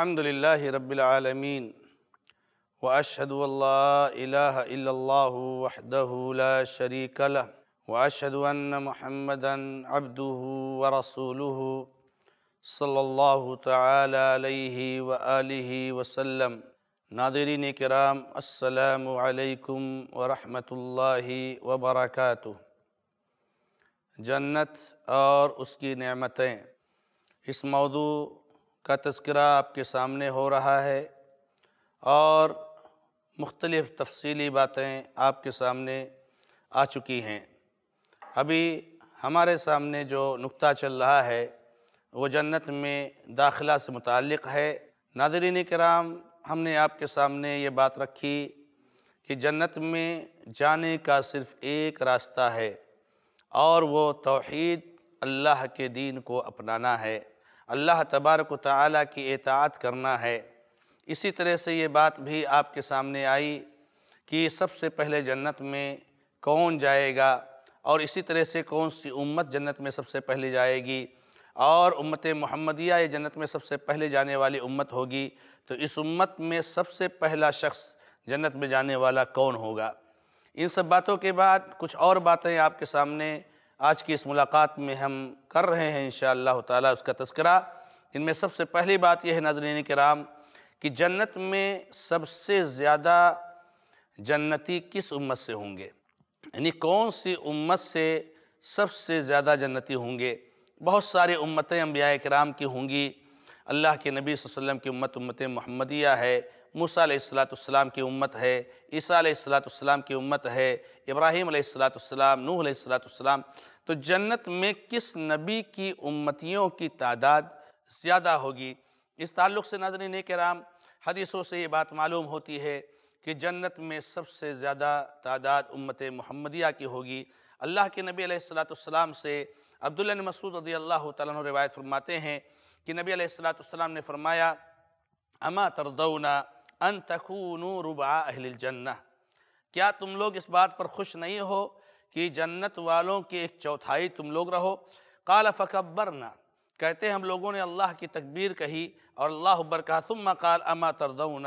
الحمد لله رب العالمين وأشهد أن لا إله إلا الله وحده لا شريك له وأشهد أن محمدًا عبده ورسوله صلی اللہ تعالی علیہ وآلہ وسلم. ناظرین کرام، السلام علیکم ورحمۃ اللہ وبرکاتہ. جنت اور اس کی نعمتیں. اس موضوع کا تذکرہ آپ کے سامنے ہو رہا ہے اور مختلف تفصیلی باتیں آپ کے سامنے آ چکی ہیں۔ ابھی ہمارے سامنے جو نقطہ چل رہا ہے، وہ جنت میں داخلہ سے متعلق ہے۔ ناظرین کرام، ہم نے آپ کے سامنے یہ بات رکھی کہ جنت میں جانے کا صرف ایک راستہ ہے اور وہ توحید اللہ کے دین کو اپنانا ہے۔ اللہ تبارک و تعالیٰ کی اطاعت کرنا ہے۔ اسی طرح سے یہ بات بھی آپ کے سامنے آئی کہ سب سے پہلے جنت میں کون جائے گا اور اسی طرح سے کون سی امت جنت میں سب سے پہلے جائے گی اور امت محمدیہ یہ جنت میں سب سے پہلے جانے والی امت ہوگی۔ تو اس امت میں سب سے پہلا شخص جنت میں جانے والا کون ہوگا؟ ان سب باتوں کے بعد کچھ اور باتیں آپ کے سامنے آج کی اس ملاقات میں ہم کر رہے ہیں انشاءاللہ تعالی اس کا تذکرہ۔ ان میں سب سے پہلی بات یہ ہے ناظرین کرام کہ جنت میں سب سے زیادہ جنتی کس امت سے ہوں گے؟ یعنی کون سی امت سے سب سے زیادہ جنتی ہوں گے؟ بہت ساری امتیں انبیاء کرام کی ہوں گی۔ اللہ کے نبی صلی اللہ علیہ وسلم کی امت امت محمدیہ ہے۔ موسیٰ علیہ السلام کی امت ہے، عیسیٰ علیہ السلام کی امت ہے، ابراہیم علیہ السلام نوح علیہ السلام تو جنت میں کس نبی کی امتیوں کی تعداد زیادہ ہوگی؟ اس تعلق سے ناظرین کرام، حدیثوں سے یہ بات معلوم ہوتی ہے کہ جنت میں سب سے زیادہ تعداد امت محمدیہ کی ہوگی۔ اللہ کے نبی علیہ السلام سے عبداللہ بن مسعود رضی اللہ تعالیٰ عنہ روایت فرماتے ہیں کہ نبی علیہ السلام نے فرمایا، اما تردون ان تکونوا ربع اہل الجنہ۔ کیا تم لوگ اس بات پر خوش نہیں ہو کہ جنت والوں کے ایک چوتھائی تم لوگ رہو؟ قال فکبرنا۔ کہتے ہیں ہم لوگوں نے اللہ کی تکبیر کہی اور اللہ اکبر کہا، ثم قال، اما تردون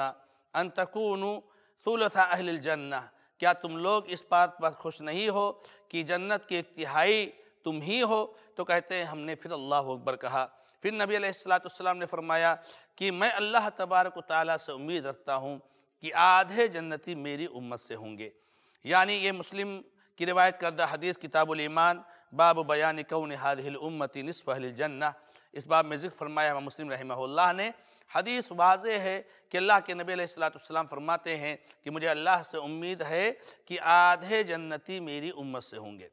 ان تکونوا ثلث اہل الجنہ۔ کیا تم لوگ اس بات پر خوش نہیں ہو کہ جنت کی ایک تہائی تم ہی ہو؟ تو کہتے ہیں، ہم نے پھر اللہ اکبر کہا۔ پھر نبی علیہ السلام نے فرمایا کہ میں اللہ تبارک و تعالیٰ سے امید رکھتا ہوں کہ آدھے جنتی میری امت سے ہوں گے۔ یعنی یہ مسلم کی روایت کردہ حدیث کتاب الایمان، باب بیان کون هذه الامتی نصف اہل الجنہ۔ اس باب میں ذکر فرمایا مسلم رحمہ اللہ نے۔ حدیث واضح ہے کہ اللہ کے نبی علیہ السلام فرماتے ہیں کہ مجھے اللہ سے امید ہے کہ آدھے جنتی میری امت سے ہوں گے۔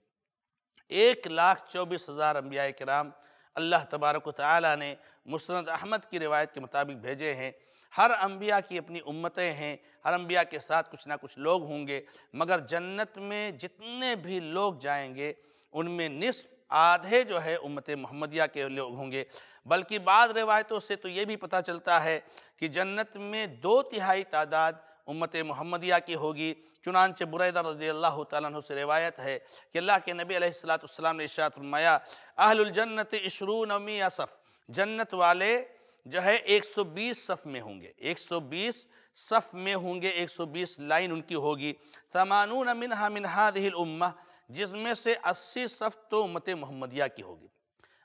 ایک لاکھ چوبیس ہزار انبیاء کرام اللہ تبارک و تعالیٰ نے مسند احمد کی روایت کے مطابق بھیجے ہیں۔ ہر انبیاء کی اپنی امتیں ہیں، ہر انبیاء کے ساتھ کچھ نہ کچھ لوگ ہوں گے، مگر جنت میں جتنے بھی لوگ جائیں گے، ان میں نصف آدھے جو ہے امت محمدیہ کے لوگ ہوں گے۔ بلکہ بعض روایتوں سے تو یہ بھی پتہ چلتا ہے کہ جنت میں دو تہائی تعداد امت محمدیہ کی ہوگی۔ چنانچہ بریدہ رضی اللہ تعالیٰ عنہ سے روایت ہے کہ اللہ کے نبی علیہ السلام نے ارشاد فرمایا اہل الجنت عشرون امی صف جنت والے جو ہے ایک سو بیس صف میں ہوں گے۔ ایک سو بیس صف میں ہوں گے، ایک سو بیس لائن ان کی ہوگی۔ ثمانون منہا من هذه الامہ، جس میں سے اسی صف تو امت محمدیہ کی ہوگی۔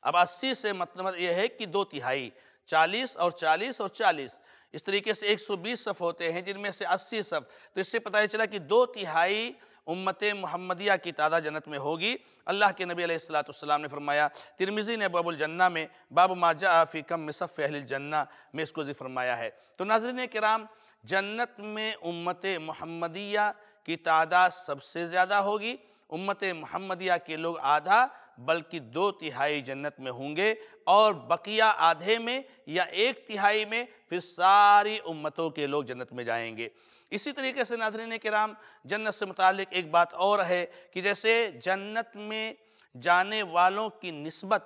اب اسی سے مطلب یہ ہے کہ دو تہائی، چالیس اور چالیس اور چالیس۔ اس طریقے سے ایک سو بیس صف ہوتے ہیں، جن میں سے اسی صف۔ تو اس سے پتہ چلا کہ دو تہائی امت محمدیہ کی تعداد جنت میں ہوگی۔ اللہ کے نبی علیہ السلام نے فرمایا ترمیزی نے باب الجنہ میں باب ما جاء فی کم مصف اہل الجنہ میں اس کو ذکر فرمایا ہے۔ تو ناظرین کرام، جنت میں امت محمدیہ کی تعداد سب سے زیادہ ہوگی۔ امت محمدیہ کے لوگ آدھا بلکہ دو تہائی جنت میں ہوں گے اور بقیہ آدھے میں یا ایک تہائی میں پھر ساری امتوں کے لوگ جنت میں جائیں گے۔ اسی طریقے سے ناظرین کرام، جنت سے متعلق ایک بات اور ہے کہ جیسے جنت میں جانے والوں کی نسبت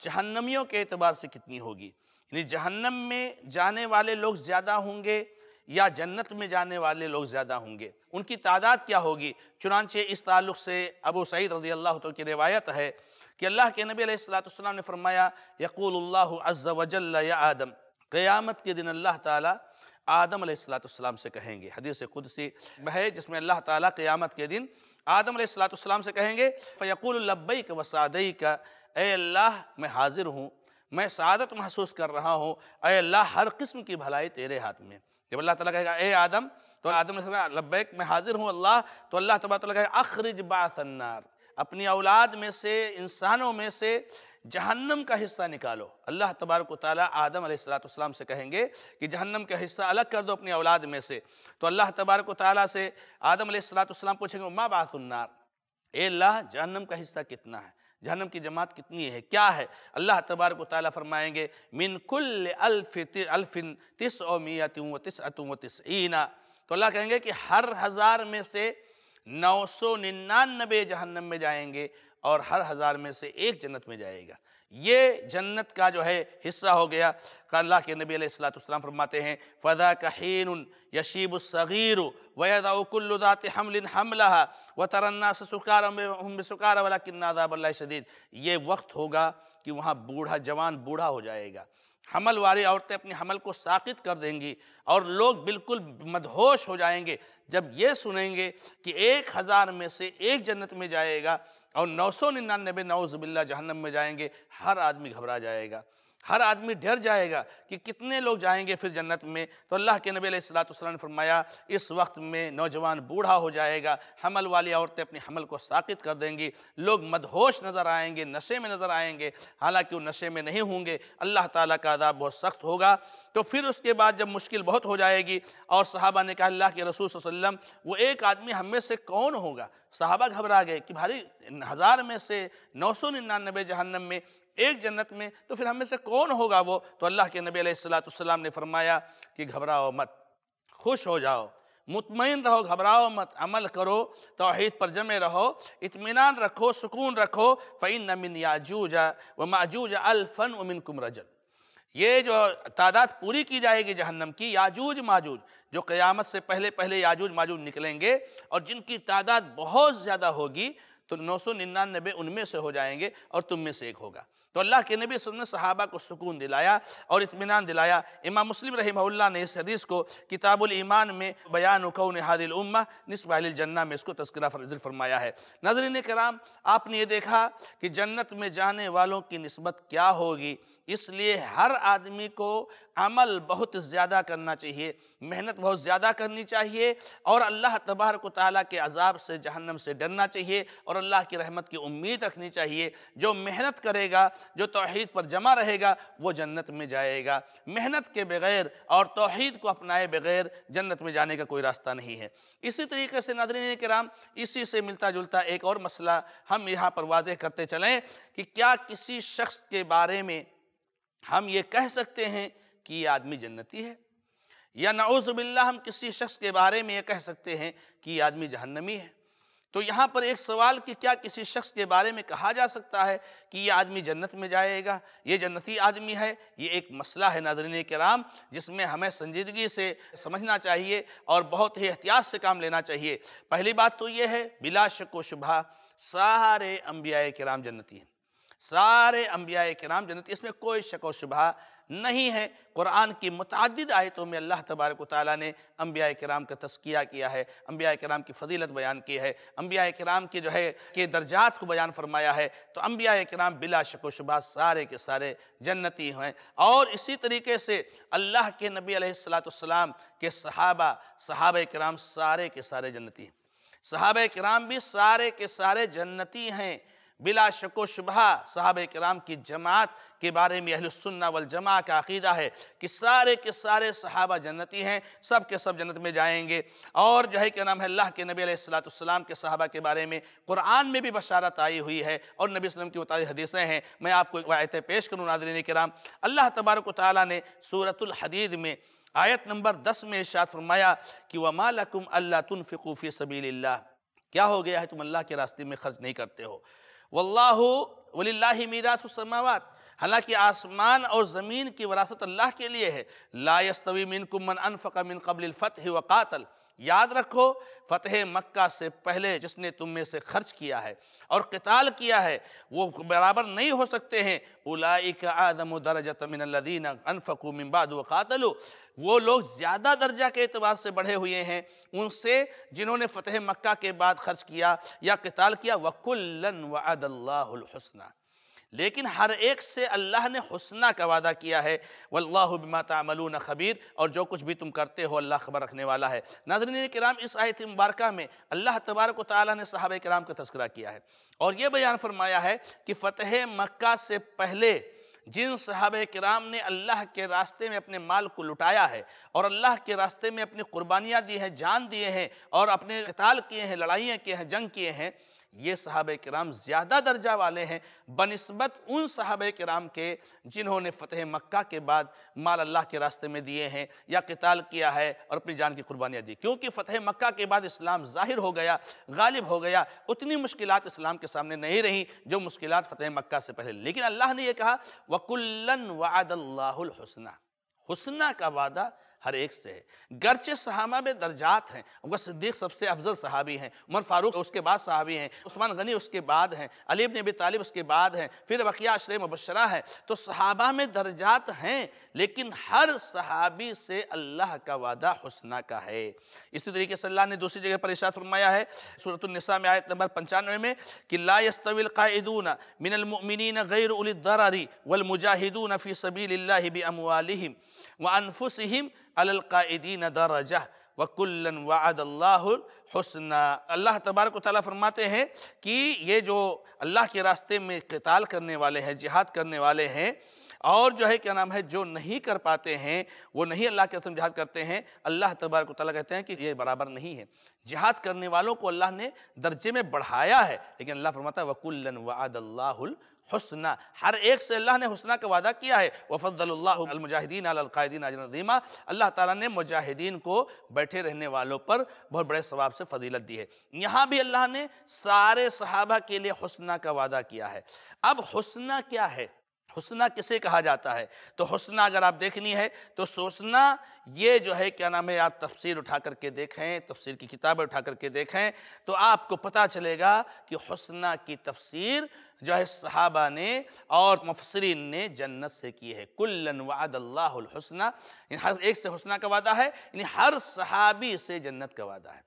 جہنمیوں کے اعتبار سے کتنی ہوگی یعنی جہنم میں جانے والے لوگ زیادہ ہوں گے یا جنت میں جانے والے لوگ زیادہ ہوں گے۔ ان کی تعداد کیا ہوگی؟ چنانچہ اس تعلق سے ابو سعید رضی اللہ عنہ کی روایت ہے کہ اللہ کے نبی علیہ السلام نے فرمایا، یقول اللہ عز و جل یا آدم، قیامت کے دن اللہ تعالیٰ آدم علیہ السلام سے کہیں گے۔ حدیث قدسی ہے جس میں اللہ تعالیٰ قیامت کے دن آدم علیہ السلام سے کہیں گے، فیقول اللبیک و صادیک اے اللہ، میں حاضر ہوں، میں سعادت محسوس کر رہا ہوں، اے اللہ، ہر قسم کی بھلائی تیرے ہاتھ میں۔ جب اللہ تعالیٰ کہے گا، اے آدم، تو آدم علیہ السلام لبیک، میں حاضر ہوں اللہ. تو اللہ تعالیٰ کہے گا، اخرج باث النار. اپنی اولاد میں سے، انسانوں میں سے جہنم کا حصہ نکالو۔ اللہ تبارک و تعالیٰ آدم علیہ السلام سے کہیں گے کہ جہنم کا حصہ الگ کر دو اپنی اولاد میں سے۔ تو اللہ تبارک و تعالیٰ سے آدم علیہ السلام پوچھیں گے، ما باث النار؟ اے اللہ، جہنم کا حصہ کتنا ہے؟ جہنم کی جماعت کتنی ہے؟ کیا ہے؟ اللہ تبارک و تعالیٰ فرمائیں گے، من کل الف الف تس او میت و تس و تسعین۔ تو اللہ کہیں گے کہ ہر ہزار میں سے نو سو ننانوے جہنم میں جائیں گے۔ اور ہر ہزار میں سے ایک جنت میں جائے گا۔ یہ جنت کا جو ہے حصہ ہو گیا۔ کہ اللہ کے نبی علیہ السلام فرماتے ہیں فَذَا كَحِينٌ يَشِيبُ الصَّغِيرُ وَيَدَعُ كُلُّ ذَاتِ حَمْلٍ حَمْلَهَا وَتَرَى النَّاسَ سُكَارًا هُمْ بِسُكَارًا وَلَكِنَّ اللَّهِ شَدِيدٌ۔ یہ وقت ہوگا کہ وہاں بوڑھا جوان بوڑھا ہو جائے گا۔ حمل والی عورتیں اپنی حمل کو ساقط کر دیں گی اور لوگ بالکل مدہوش ہو جائیں گے۔ جب یہ سنیں گے کہ ایک ہزار میں سے ایک جنت میں جائے گا اور نو سو ننانوے نعوذ باللہ جہنم میں جائیں گے، ہر آدمی گھبرا جائے گا۔ ہر آدمی ڈر جائے گا کہ کتنے لوگ جائیں گے پھر جنت میں۔ تو اللہ کے نبی علیہ السلام نے فرمایا، اس وقت میں نوجوان بوڑھا ہو جائے گا، حمل والی عورتیں اپنی حمل کو ساقط کر دیں گی۔ لوگ مدہوش نظر آئیں گے، نشے میں نظر آئیں گے۔ حالانکہ وہ نشے میں نہیں ہوں گے، اللہ تعالیٰ کا عذاب بہت سخت ہوگا۔ تو پھر اس کے بعد جب مشکل بہت ہو جائے گی، اور صحابہ نے کہا، اللہ کے رسول صلی اللہ علیہ وسلم، وہ ایک آدمی ہم میں سے کون ہوگا؟ صحابہ گھبرا گئے کہ بھاری ہزار میں سے نو سو ننانوے جہنم میں ایک جنت میں، تو پھر ہم میں سے کون ہوگا وہ؟ تو اللہ کے نبی علیہ السلام نے فرمایا کہ گھبراؤ مت، خوش ہو جاؤ، مطمئن رہو، گھبراؤ مت، عمل کرو، توحید پر جمع رہو، اطمینان رکھو، سکون رکھو، فَإِنَّ مِن يَعْجُوجَ وَمَعْجُوجَ أَلْفًا وَمِنْكُمْ رَجَلٍ یہ جو تعداد پوری کی جائے گی جہنم کی، یاجوج ماجوج، جو قیامت سے پہلے پہلے یاجوج ماجوج نکلیں گے، اور جن کی تعداد بہت زیادہ ہوگی تو نو سو ننانوے ان میں سے ہو جائیں گے اور تم میں سے ایک ہوگا۔ تو اللہ کے نبی صلی اللہ علیہ وسلم نے صحابہ کو سکون دلایا اور اطمینان دلایا۔ امام مسلم رحمہ اللہ نے اس حدیث کو کتاب الایمان میں بیان کون حاد الامہ نصف اہل الجنہ میں اس کو تذکرہ فرمایا ہے۔ ناظرین کرام، آپ نے یہ دیکھا کہ جنت میں جانے والوں کی نسبت کیا ہوگی؟ اس لیے ہر آدمی کو عمل بہت زیادہ کرنا چاہیے، محنت بہت زیادہ کرنی چاہیے اور اللہ تبارک و تعالیٰ کے عذاب سے جہنم سے ڈرنا چاہیے اور اللہ کی رحمت کی امید رکھنی چاہیے۔ جو محنت کرے گا، جو توحید پر جمع رہے گا، وہ جنت میں جائے گا۔ محنت کے بغیر اور توحید کو اپنائے بغیر جنت میں جانے کا کوئی راستہ نہیں ہے۔ اسی طریقے سے ناظرین کرام، اسی سے ملتا جلتا ایک اور مسئلہ ہم یہاں پر واضح کرتے چلیں کہ کیا کسی شخص کے بارے میں ہم یہ کہہ سکتے ہیں کہ یہ آدمی جنتی ہے یا نعوذ باللہ ہم کسی شخص کے بارے میں یہ کہہ سکتے ہیں کہ یہ آدمی جہنمی ہے۔ تو یہاں پر ایک سوال کہ کیا کسی شخص کے بارے میں کہا جا سکتا ہے کہ یہ آدمی جنت میں جائے گا؟ یہ جنتی آدمی ہے، یہ ایک مسئلہ ہے ناظرین کرام، جس میں ہمیں سنجیدگی سے سمجھنا چاہیے اور بہت ہی احتیاط سے کام لینا چاہیے۔ پہلی بات تو یہ ہے، بلا شک و شبہ سارے انبیاء کرام جنتی ہیں۔ سارے انبیاء کرام جنتی اس میں کوئی شک و شبہ نہیں ہے۔ قرآن کی متعدد آیتوں میں اللہ تبارک و تعالیٰ نے انبیاء کرام کا تذکیہ کیا ہے، انبیاء کرام کی فضیلت بیان کی ہے۔ انبیاء کرام کی جو ہے کہ درجات کو بیان فرمایا ہے۔ تو انبیاء کرام بلا شک و شبہ سارے کے سارے جنتی ہیں۔ اور اسی طریقے سے اللہ کے نبی علیہ السلام کے صحابہ صحابہ کرام سارے کے سارے جنتی ہیں۔ صحابہ کرام بھی سارے کے سارے جنتی ہیں۔ بلا شک و شبہ صحابہ کرام کی جماعت کے بارے میں اہل السنہ والجماع کا عقیدہ ہے کہ سارے کے سارے صحابہ جنتی ہیں، سب کے سب جنت میں جائیں گے۔ اور جو ہے کہ نام ہے اللہ کے نبی علیہ السلام کے صحابہ کے بارے میں قرآن میں بھی بشارت آئی ہوئی ہے اور نبی وسلم کی مطابق حدیثیں ہیں۔ میں آپ کو ایک آیتیں پیش کروں ناظرین کرام۔ اللہ تبارک و تعالیٰ نے سورة الحدید میں آیت نمبر دس میں ارشاد فرمایا کہ وَمَا لَكُمْ أَلَّا تُنفِقُوا فِي سَبِيلِ اللَّهِ۔ کیا ہو گیا ہے تم اللہ کے راستے میں خرچ نہیں کرتے ہو؟ واللہ وللہ میراث السماوات حالانکہ آسمان اور زمین کی وراثت اللہ کے لیے ہے لا يستوی منکم من انفق من قبل الفتح وقاتل یاد رکھو، فتح مکہ سے پہلے جس نے تم میں سے خرچ کیا ہے اور قتال کیا ہے، وہ برابر نہیں ہو سکتے ہیں۔ اولئک آدم درجت من الذین انفقوا من بعد وقاتلوا۔ وہ لوگ زیادہ درجہ کے اعتبار سے بڑھے ہوئے ہیں۔ ان سے جنہوں نے فتح مکہ کے بعد خرچ کیا یا قتال کیا، وَكُلًّا وَعَدَ اللَّهُ الْحُسْنَى۔ لیکن ہر ایک سے اللہ نے حسنہ کا وعدہ کیا ہے۔ واللہ بما تعملون خبیر اور جو کچھ بھی تم کرتے ہو اللہ خبر رکھنے والا ہے۔ ناظرین کرام، اس آیت مبارکہ میں اللہ تبارک و تعالیٰ نے صحابہ کرام کا تذکرہ کیا ہے۔ اور یہ بیان فرمایا ہے کہ فتح مکہ سے پہلے جن صحابہ کرام نے اللہ کے راستے میں اپنے مال کو لٹایا ہے اور اللہ کے راستے میں اپنی قربانیاں دی ہیں، جان دیے ہیں اور اپنے قتال کیے ہیں، لڑائیاں کیے ہیں، جنگ کیے ہیں یہ صحابہ کرام زیادہ درجہ والے ہیں، بنسبت ان صحابہ کرام کے جنہوں نے فتح مکہ کے بعد مال اللہ کے راستے میں دیے ہیں یا قتال کیا ہے اور اپنی جان کی قربانیاں دی۔ کیونکہ فتح مکہ کے بعد اسلام ظاہر ہو گیا، غالب ہو گیا، اتنی مشکلات اسلام کے سامنے نہیں رہیں جو مشکلات فتح مکہ سے پہلے۔ لیکن اللہ نے یہ کہا، وَكُلًّا وَعَدَ اللَّهُ الْحُسْنَى۔ حسنہ کا وعدہ ہر ایک سے ہے۔ گرچہ صحابہ میں درجات ہیں وہ صدیق سب سے افضل صحابی ہیں، عمر فاروق اس کے بعد صحابی ہیں، عثمان غنی اس کے بعد ہیں، علی ابن ابی طالب اس کے بعد ہیں، پھر بقیہ عشر مبشرہ ہے تو صحابہ میں درجات ہیں، لیکن ہر صحابی سے اللہ کا وعدہ حسنہ کا ہے۔ اسی طریقے سے اللہ نے دوسری جگہ پر ارشاد فرمایا ہے سورة النساء میں آیت نمبر پنچانوے میں، کہ لا يستوي القائدون من المؤمنین غیر اولی الضرر والمجاہدون فی سبیل اللہ باموالہم وانفسہم علی القائدین درجہ وَكُلًّا وَعَدَ اللَّهُ الْحُسْنَى اللہ تبارک و تعالیٰ فرماتے ہیں کہ یہ جو اللہ کے راستے میں قتال کرنے والے ہیں، جہاد کرنے والے ہیں، اور جو ہے کیا نام ہے، جو نہیں کر پاتے ہیں، وہ نہیں اللہ کے رسم جہاد کرتے ہیں، اللہ تبارک و تعالیٰ کہتے ہیں کہ یہ برابر نہیں ہے۔ جہاد کرنے والوں کو اللہ نے درجے میں بڑھایا ہے، لیکن اللہ فرماتا ہے وَكُلًّا وَعَدَ اللَّهُ الْحُسْنَى ہر ایک سے اللہ نے حسنہ کا وعدہ کیا ہے۔ وَفَضَّلُ اللَّهُ الْمُجَاهِدِينَ عَلَى الْقَائِدِينَ اللہ تعالیٰ نے مجاہدین کو بیٹھے رہنے والوں پر بہت بڑے ثواب سے فضیلت دی ہے۔ یہاں بھی اللہ نے سارے صحابہ کے لیے حسنہ کا وعدہ کیا ہے۔ اب حسنہ کیا ہے؟ حسنہ کسے کہا جاتا ہے؟ تو حسنہ اگر آپ دیکھنی ہے، تو سوچنا یہ جو ہے، کیا نام ہے، آپ تفسیر اٹھا کر کے دیکھیں، تفسیر کی کتابیں اٹھا کر کے دیکھیں، تو آپ کو پتا چلے گا کہ حسنہ کی تفسیر جو ہے صحابہ نے اور مفسرین نے جنت سے کی ہے۔ کلن وعد اللہ الحسنہ۔ یعنی ہر ایک سے حسنہ کا وعدہ ہے یعنی ہر صحابی سے جنت کا وعدہ ہے۔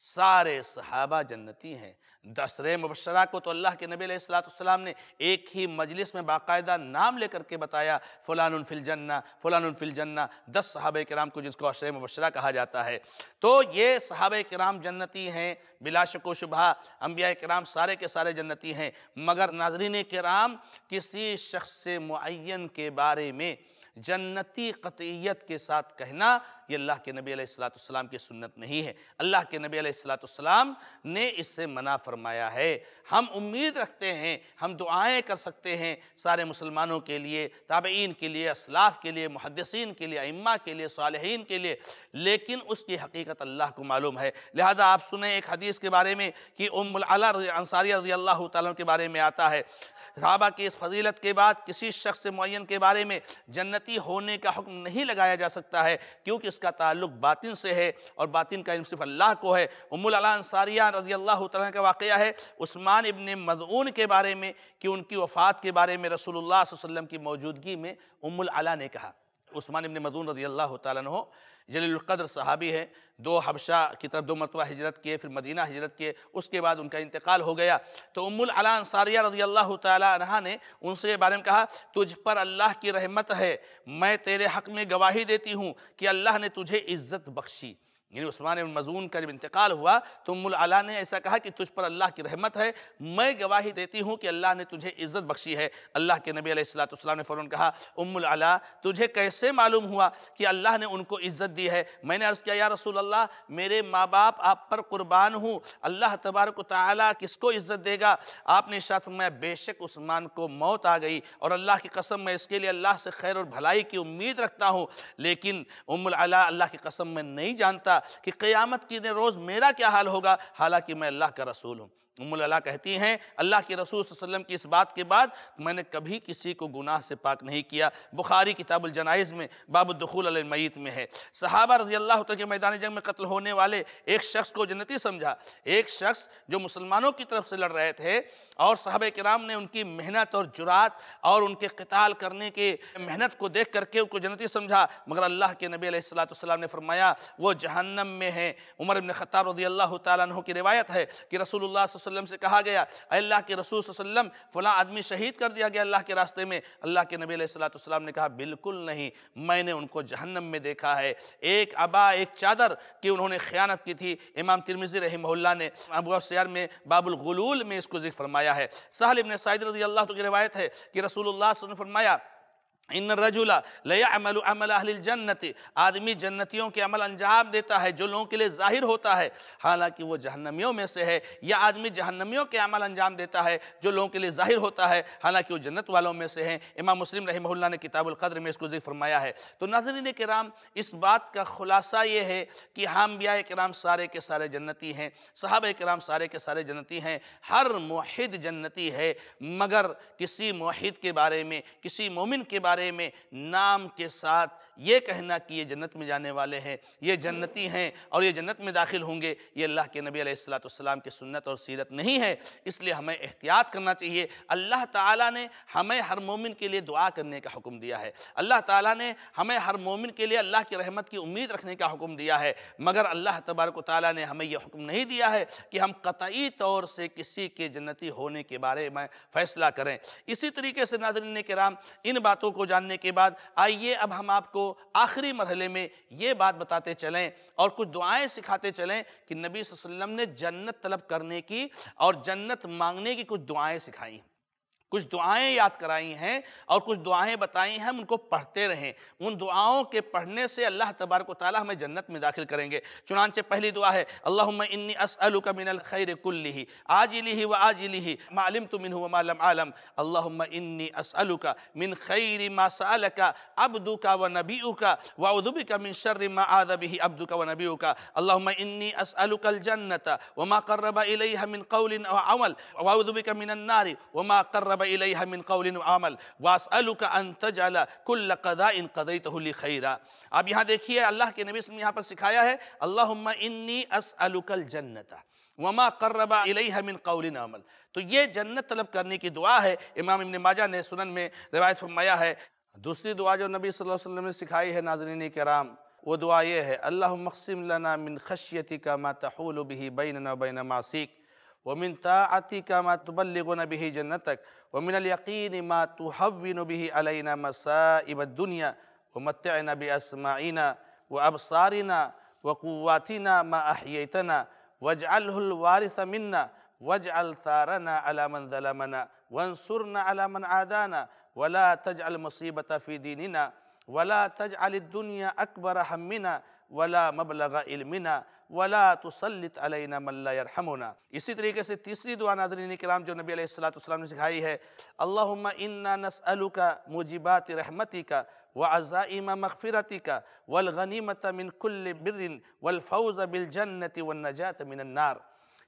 سارے صحابہ جنتی ہیں۔ دسرے مبشرہ کو تو اللہ کے نبی علیہ السلام نے ایک ہی مجلس میں باقاعدہ نام لے کر کے بتایا، فلان فی الجنہ، فلان فی الجنہ، دس صحابہ کرام کو جس کو عشر مبشرہ کہا جاتا ہے۔ تو یہ صحابہ کرام جنتی ہیں، بلا شک و شبہ انبیاء کرام سارے کے سارے جنتی ہیں۔ مگر ناظرین کرام، کسی شخص معین کے بارے میں جنتی قطعیت کے ساتھ کہنا یہ اللہ کے نبی علیہ السلام کی سنت نہیں ہے۔ اللہ کے نبی علیہ السلام نے اس سے منع فرمایا ہے۔ ہم امید رکھتے ہیں، ہم دعائیں کر سکتے ہیں سارے مسلمانوں کے لیے، تابعین کے لیے، اسلاف کے لیے، محدثین کے لیے، ائمہ کے لیے، صالحین کے لیے۔ لیکن اس کی حقیقت اللہ کو معلوم ہے۔ لہذا آپ سنیں ایک حدیث کے بارے میں کہ ام العلا انصاریہ رضی اللہ تعالیٰ کے بارے میں آتا ہے۔ صحابہ کی اس فضیلت کے بعد کسی شخص معین کے بارے میں جنتی ہونے کا حکم نہیں لگایا جا سکتا ہے، کیونکہ اس کا تعلق باطن سے ہے اور باطن کا علم صرف اللہ کو ہے۔ ام العلا انصاریہ رضی اللہ تعالیٰ کا واقعہ ہے۔ عثمان ابن مضعون کے بارے میں کہ ان کی وفات کے بارے میں رسول اللہ صلی اللہ علیہ وسلم کی موجودگی میں ام العلا نے کہا۔ عثمان ابن مدون رضی اللہ تعالیٰ عنہ، جلیل القدر صحابی ہے دو حبشہ کی طرف دو مرتبہ ہجرت کیے، پھر مدینہ ہجرت کیے، اس کے بعد ان کا انتقال ہو گیا۔ تو ام العلا انصاریہ رضی اللہ تعالیٰ عنہ نے ان سے بارے میں کہا، تجھ پر اللہ کی رحمت ہے، میں تیرے حق میں گواہی دیتی ہوں کہ اللہ نے تجھے عزت بخشی۔ یعنی عثمان بن مزون کا جب انتقال ہوا تو ام العلا نے ایسا کہا کہ تجھ پر اللہ کی رحمت ہے، میں گواہی دیتی ہوں کہ اللہ نے تجھے عزت بخشی ہے۔ اللہ کے نبی علیہ السلام نے فوراً کہا، ام العلا، تجھے کیسے معلوم ہوا کہ اللہ نے ان کو عزت دی ہے؟ میں نے عرض کیا، یا رسول اللہ، میرے ماں باپ آپ پر قربان ہوں، اللہ تبارک و تعالیٰ کس کو عزت دے گا؟ آپ نے شاعت میں بے شک عثمان کو موت آ گئی اور اللہ کی قسم، میں اس کے لیے اللہ سے خیر اور بھلائی کی امید رکھتا ہوں۔ لیکن ام العلا اللہ کی قسم، میں نہیں جانتا کہ قیامت کی روز میرا کیا حال ہوگا؟ حالانکہ میں اللہ کا رسول ہوں۔ ام اللہ کہتی ہیں، اللہ کے رسول صلی اللہ علیہ وسلم کی اس بات کے بعد میں نے کبھی کسی کو گناہ سے پاک نہیں کیا۔ بخاری کتاب الجنائز میں باب الدخول علی المیت میں ہے۔ صحابہ رضی اللہ عنہ کے میدان جنگ میں قتل ہونے والے ایک شخص کو جنتی سمجھا۔ ایک شخص جو مسلمانوں کی طرف سے لڑ رہے تھے اور صحابہ کرام نے ان کی محنت اور جرات اور ان کے قتال کرنے کے محنت کو دیکھ کر کے ان کو جنتی سمجھا۔ مگر اللہ کے نبی علیہ السلام نے فرمایا، وہ جہنم میں ہیں عمر بن خطاب رضی اللہ تعالیٰ عنہ کی روایت ہے کہ رسول اللہ صلی اللہ علیہ وسلم سے کہا گیا، اے اللہ کے رسول صلی اللہ علیہ وسلم، فلاں آدمی شہید کر دیا گیا اللہ کے راستے میں۔ اللہ کے نبی علیہ السلام نے کہا، بالکل نہیں، میں نے ان کو جہنم میں دیکھا ہے۔ ایک عبا ایک چادر کی انہوں نے خیانت کی تھی۔ امام ترمزی رحمہ اللہ نے ابو سیار میں باب الغلول میں اس کو ذکر فرمایا ہے۔ سہل ابن سعید رضی اللہ کی روایت ہے کہ رسول اللہ صلی اللہ علیہ وسلم نے فرمایا ان الرجل لیعمل عمل اہل الجنت۔ آدمی جنتیوں کے عمل انجام دیتا ہے، جو لوگوں کے لیے ظاہر ہوتا ہے۔ حالانکہ وہ جہنمیوں میں سے ہے، یا آدمی جہنمیوں کے عمل انجام دیتا ہے، جو لوگوں کے لیے ظاہر ہوتا ہے۔ حالانکہ وہ جنت والوں میں سے ہیں۔ امام مسلم رحمہ اللہ نے کتاب القدر میں اس کو ذکر فرمایا ہے۔ تو ناظرین کرام، اس بات کا خلاصہ یہ ہے کہ حامبیاء کرام سارے کے سارے جنتی ہیں، صحابہ کرام سارے کے سارے جنتی ہیں۔ ہر موحد جنتی ہے، مگر کسی موحد کے بارے میں، کسی مومن کے بارے بارے میں نام کے ساتھ یہ کہنا کہ یہ جنت میں جانے والے ہیں، یہ جنتی ہیں اور یہ جنت میں داخل ہوں گے، یہ اللہ کے نبی علیہ السلام کی سنت اور سیرت نہیں ہے۔ اس لیے ہمیں احتیاط کرنا چاہیے۔ اللہ تعالیٰ نے ہمیں ہر مومن کے لیے دعا کرنے کا حکم دیا ہے۔ اللہ تعالیٰ نے ہمیں ہر مومن کے لیے اللہ کی رحمت کی امید رکھنے کا حکم دیا ہے۔ مگر اللہ تبارک و تعالیٰ نے ہمیں یہ حکم نہیں دیا ہے کہ ہم قطعی طور سے کسی کے جنتی ہونے کے بارے میں فیصلہ کریں۔ اسی طریقے سے ناظرین کرام، ان باتوں کو جاننے کے بعد، آئیے اب ہم آپ کو آخری مرحلے میں یہ بات بتاتے چلیں اور کچھ دعائیں سکھاتے چلیں کہ نبی صلی اللہ علیہ وسلم نے جنت طلب کرنے کی اور جنت مانگنے کی کچھ دعائیں سکھائیں۔ کچھ دعائیں یاد کرائی ہیں اور کچھ دعائیں بتائی ہیں ہم ان کو پڑھتے رہیں۔ ان دعاؤں کے پڑھنے سے اللہ تبارک و تعالی ہمیں جنت میں داخل کریں گے۔ چنانچہ پہلی دعا ہے، اللہم انی اسألک من الخیر کلہ، آجلہ و آجلہ، ما علمت منہ وما لم عالم اللہم انی اسألک من خیر ما سألک، عبدک و نبیعک و عذبک من شر ما آذ به عبدک و نبیعک اللہم انی اسألک الجنت وما قرب الیہ من قول و عمل، و عذبک من النار وما قرب تاب إليها من قول وعمل واسألك أن تجعل كل قضاء قضيته لي خيرا. اب یہاں دیکھیے، اللہ کے نبی صلی یہاں پر سکھایا ہے، اللہم انی اسألک الجنت وما قرب الیہ من قول عمل. تو یہ جنت طلب کرنے کی دعا ہے، امام ابن ماجہ نے سنن میں روایت فرمایا ہے۔ دوسری دعا جو نبی صلی اللہ علیہ وسلم نے سکھائی ہے ناظرین کرام، وہ دعا یہ ہے، اللہم مقسم لنا من خشیتک ما تحول به بیننا بین معصیک ومن طاعتك ما تبلغنا به جنتك ومن اليقين ما تهون به علينا مصائب الدنيا ومتعنا بأسماعنا وأبصارنا وقواتنا ما أحييتنا واجعله الوارث منا واجعل ثارنا على من ظلمنا وانصرنا على من عادانا ولا تجعل مصيبة في ديننا ولا تجعل الدنيا أكبر همنا ولا مبلغ علمنا ولا تسلط علینا من لا يرحمنا۔ اسی طریقے سے تیسری دعا ناظرین کرام جو نبی علیہ السلام نے سکھائی ہے، اللہم انا نسألک موجبات رحمتک وعزائم مغفرتک والغنیمت من کل بر والفوز بالجنت والنجات من النار۔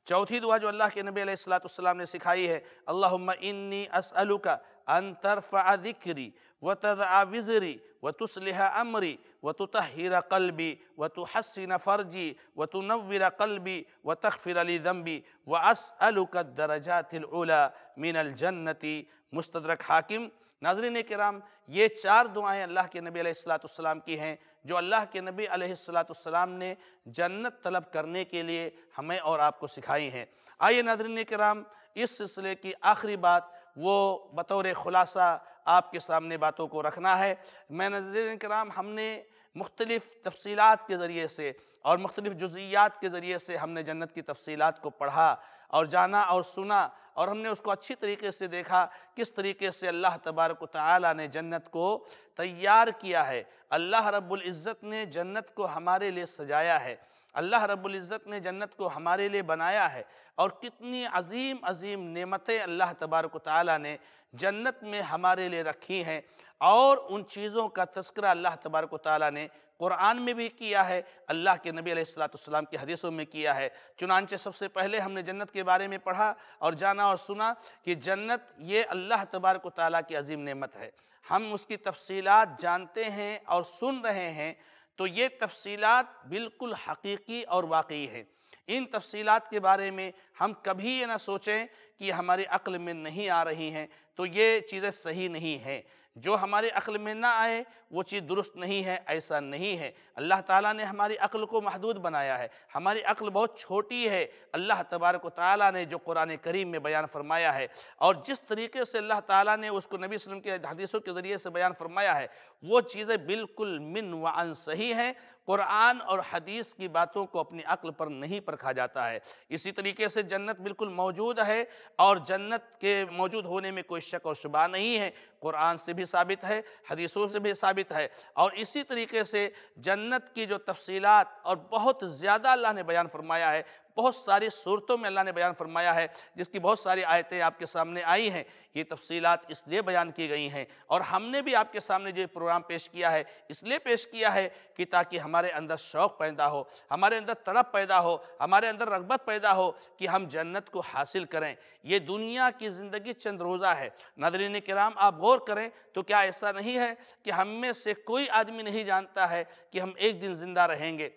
چوتھی دعا جو اللہ کے نبی علیہ السلام نے سکھائی ہے، اللہم انی اسألک ان ترفع ذکری وتضع وزری وتصلح امری وتطهر قلبي وتحسن فرجي وتنور قلبي وتغفر لي ذنبي وأسألك الدرجات العلا من الجنة. مستدرک حاکم، ناظرین کرام، یہ چار دعائیں اللہ کے نبی علیہ السلام کی ہیں، جو اللہ کے نبی علیہ السلام نے جنت طلب کرنے کے لیے ہمیں اور آپ کو سکھائی ہیں۔ آئیے ناظرین کرام، اس سلسلے کی آخری بات، وہ بطور خلاصہ آپ کے سامنے باتوں کو رکھنا ہے۔ میں ناظرین کرام، ہم نے مختلف تفصیلات کے ذریعے سے اور مختلف جزئیات کے ذریعے سے ہم نے جنت کی تفصیلات کو پڑھا اور جانا اور سنا اور ہم نے اس کو اچھی طریقے سے دیکھا کس طریقے سے اللہ تبارک و تعالی نے جنت کو تیار کیا ہے۔ اللہ رب العزت نے جنت کو ہمارے لیے سجایا ہے۔ اللہ رب العزت نے جنت کو ہمارے لیے بنایا ہے اور کتنی عظیم عظیم نعمتیں اللہ تبارک و تعالیٰ نے جنت میں ہمارے لیے رکھی ہیں اور ان چیزوں کا تذکرہ اللہ تبارک و تعالیٰ نے قرآن میں بھی کیا ہے، اللہ کے نبی علیہ السلام کی حدیثوں میں کیا ہے۔ چنانچہ سب سے پہلے ہم نے جنت کے بارے میں پڑھا اور جانا اور سنا کہ جنت یہ اللہ تبارک و تعالیٰ کی عظیم نعمت ہے۔ ہم اس کی تفصیلات جانتے ہیں اور سن رہے ہیں تو یہ تفصیلات بالکل حقیقی اور واقعی ہیں۔ ان تفصیلات کے بارے میں ہم کبھی یہ نہ سوچیں کہ ہماری عقل میں نہیں آ رہی ہیں۔ تو یہ چیزیں صحیح نہیں ہیں۔ جو ہمارے عقل میں نہ آئے وہ چیز درست نہیں ہے، ایسا نہیں ہے۔ اللہ تعالیٰ نے ہماری عقل کو محدود بنایا ہے۔ ہماری عقل بہت چھوٹی ہے۔ اللہ تبارک و تعالیٰ نے جو قرآن کریم میں بیان فرمایا ہے، اور جس طریقے سے اللہ تعالیٰ نے اس کو نبی صلی اللہ علیہ وسلم کے حدیثوں کے ذریعے سے بیان فرمایا ہے، وہ چیزیں بالکل من و ان صحیح ہیں۔ قرآن اور حدیث کی باتوں کو اپنی عقل پر نہیں پرکھا جاتا ہے۔ اسی طریقے سے جنت بالکل موجود ہے، اور جنت کے موجود ہونے میں کوئی شک اور شبہ نہیں ہے۔ قرآن سے بھی ثابت ہے، حدیثوں سے بھی ثابت ہے۔ اور اسی طریقے سے جنت کی جو تفصیلات اور بہت زیادہ اللہ نے بیان فرمایا ہے بہت ساری صورتوں میں اللہ نے بیان فرمایا ہے، جس کی بہت ساری آیتیں آپ کے سامنے آئی ہیں۔ یہ تفصیلات اس لیے بیان کی گئی ہیں۔ اور ہم نے بھی آپ کے سامنے جو پروگرام پیش کیا ہے، اس لیے پیش کیا ہے کہ تاکہ ہمارے اندر شوق پیدا ہو، ہمارے اندر تڑپ پیدا ہو، ہمارے اندر رغبت پیدا ہو کہ ہم جنت کو حاصل کریں۔ یہ دنیا کی زندگی چند روزہ ہے۔ ناظرین کرام، آپ غور کریں تو کیا ایسا نہیں ہے کہ ہم میں سے کوئی آدمی نہیں جانتا ہے کہ ہم ایک دن زندہ رہیں گے؟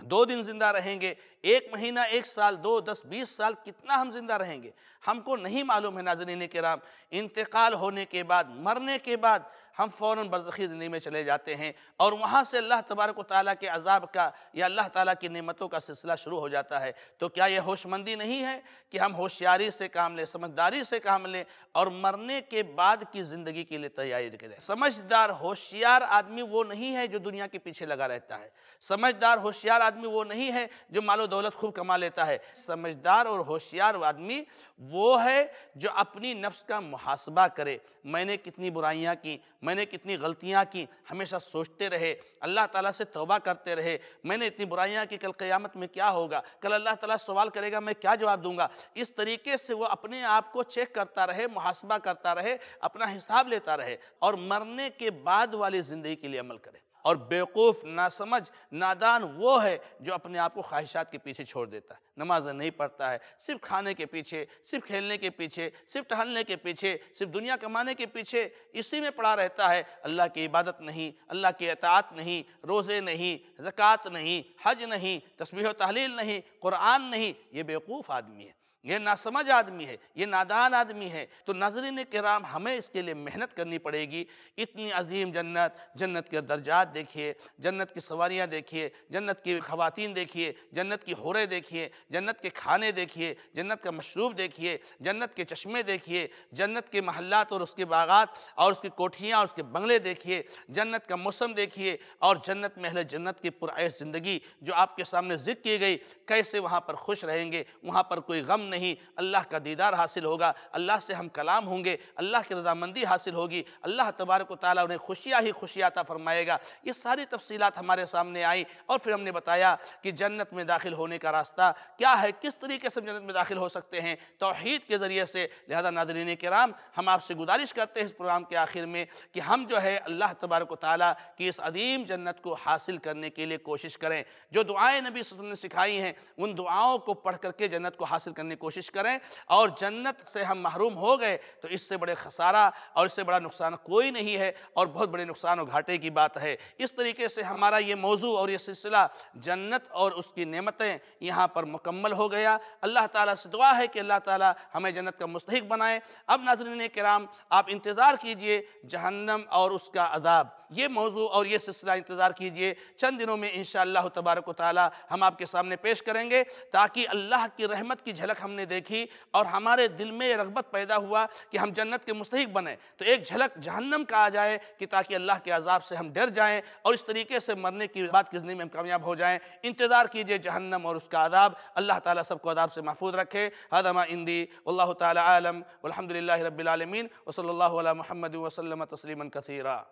دو دن زندہ رہیں گے، ایک مہینہ، ایک سال، دو، دس، بیس سال، کتنا ہم زندہ رہیں گے؟ ہم کو نہیں معلوم ہے ناظرین کرام، انتقال ہونے کے بعد، مرنے کے بعد ہم فوراً برزخی زندگی میں چلے جاتے ہیں اور وہاں سے اللہ تبارک و تعالیٰ کے عذاب کا یا اللہ تعالیٰ کی نعمتوں کا سلسلہ شروع ہو جاتا ہے۔ تو کیا یہ ہوش مندی نہیں ہے کہ ہم ہوشیاری سے کام لیں، سمجھداری سے کام لیں اور مرنے کے بعد کی زندگی کے لیے تیاری کریں؟ سمجھدار، ہوشیار آدمی وہ نہیں ہے جو دنیا کے پیچھے لگا رہتا ہے۔ سمجھدار، ہوشیار آدمی وہ نہیں ہے جو مال و دولت خوب کما لیتا ہے۔ سمجھدار اور ہوشیار آدمی وہ ہے جو اپنی نفس کا محاسبہ کرے۔ میں نے کتنی برائیاں کی میں نے کتنی غلطیاں کی، ہمیشہ سوچتے رہے، اللہ تعالیٰ سے توبہ کرتے رہے۔ میں نے اتنی برائیاں کی کل قیامت میں کیا ہوگا؟ کل اللہ تعالیٰ سوال کرے گا، میں کیا جواب دوں گا؟ اس طریقے سے وہ اپنے آپ کو چیک کرتا رہے، محاسبہ کرتا رہے، اپنا حساب لیتا رہے اور مرنے کے بعد والی زندگی کے لیے عمل کرے۔ اور بیوقوف، ناسمجھ، نادان وہ ہے جو اپنے آپ کو خواہشات کے پیچھے چھوڑ دیتا ہے۔ نماز نہیں پڑھتا ہے، صرف کھانے کے پیچھے، صرف کھیلنے کے پیچھے، صرف ٹہلنے کے پیچھے، صرف دنیا کمانے کے پیچھے، اسی میں پڑا رہتا ہے۔ اللہ کی عبادت نہیں، اللہ کی اطاعت نہیں، روزے نہیں، زکوٰۃ نہیں، حج نہیں، تسبیح و تحلیل نہیں، قرآن نہیں، یہ بیوقوف آدمی ہے۔ یہ ناسمجھ آدمی ہے، یہ نادان آدمی ہے۔ تو ناظرین کرام، ہمیں اس کے لیے محنت کرنی پڑے گی۔ اتنی عظیم جنت جنت کے درجات دیکھیے، جنت کی سواریاں دیکھیے، جنت کی خواتین دیکھیے، جنت کی حوریں دیکھیے، جنت کے کھانے دیکھیے، جنت کا مشروب دیکھیے، جنت کے چشمے دیکھیے، جنت کے محلات اور اس کے باغات اور اس کی کوٹھیاں اور اس کے بنگلے دیکھیے، جنت کا موسم دیکھیے اور جنت میں اہل جنت کی پرعیش زندگی جو آپ کے سامنے ذکر کی گئی، کیسے وہاں پر خوش رہیں گے، وہاں پر کوئی غم نہیں اللہ کا دیدار حاصل ہوگا، اللہ سے ہم کلام ہوں گے، اللہ کی رضامندی حاصل ہوگی، اللہ تبارک و تعالیٰ انہیں خوشیاں ہی خوشیاں عطا فرمائے گا۔ یہ ساری تفصیلات ہمارے سامنے آئی اور پھر ہم نے بتایا کہ جنت میں داخل ہونے کا راستہ کیا ہے، کس طریقے سے جنت میں داخل ہو سکتے ہیں۔ توحید کے ذریعے سے، لہذا ناظرین کرام، ہم آپ سے گزارش کرتے ہیں اس پروگرام کے آخر میں کہ ہم جو ہے اللہ تبارک و تعالیٰ کی اس عظیم جنت کو حاصل کرنے کے لیے کوشش کریں۔ جو دعائیں نبی صلی اللہ علیہ وسلم نے سکھائی ہیں، ان دعاؤں کو پڑھ کر کے جنت کو حاصل کرنے کی کوشش کریں اور جنت سے ہم محروم ہو گئے تو اس سے بڑے خسارہ اور اس سے بڑا نقصان کوئی نہیں ہے اور بہت بڑے نقصان و گھاٹے کی بات ہے۔ اس طریقے سے ہمارا یہ موضوع اور یہ سلسلہ جنت اور اس کی نعمتیں یہاں پر مکمل ہو گیا۔ اللہ تعالیٰ سے دعا ہے کہ اللہ تعالیٰ ہمیں جنت کا مستحق بنائے۔ اب ناظرین کرام، آپ انتظار کیجیے جہنم اور اس کا عذاب۔ یہ موضوع اور یہ سلسلہ انتظار کیجیے۔ چند دنوں میں انشاءاللہ تبارک و تعالی ہم آپ کے سامنے پیش کریں گے تاکہ اللہ کی رحمت کی جھلک ہم نے دیکھی اور ہمارے دل میں یہ رغبت پیدا ہوا کہ ہم جنت کے مستحق بنیں۔ تو ایک جھلک جہنم کا آ جائے کہ تاکہ اللہ کے عذاب سے ہم ڈر جائیں اور اس طریقے سے مرنے کی بات کی زندگی میں ہم کامیاب ہو جائیں۔ انتظار کیجیے جہنم اور اس کا عذاب۔ اللہ تعالیٰ سب کو عذاب سے محفوظ رکھے۔ حدمہ اندی واللہ تعالی عالم۔ والحمدللہ رب العالمین۔ وصلی اللہ علیہ محمد وسلم تسلیما کثیرا۔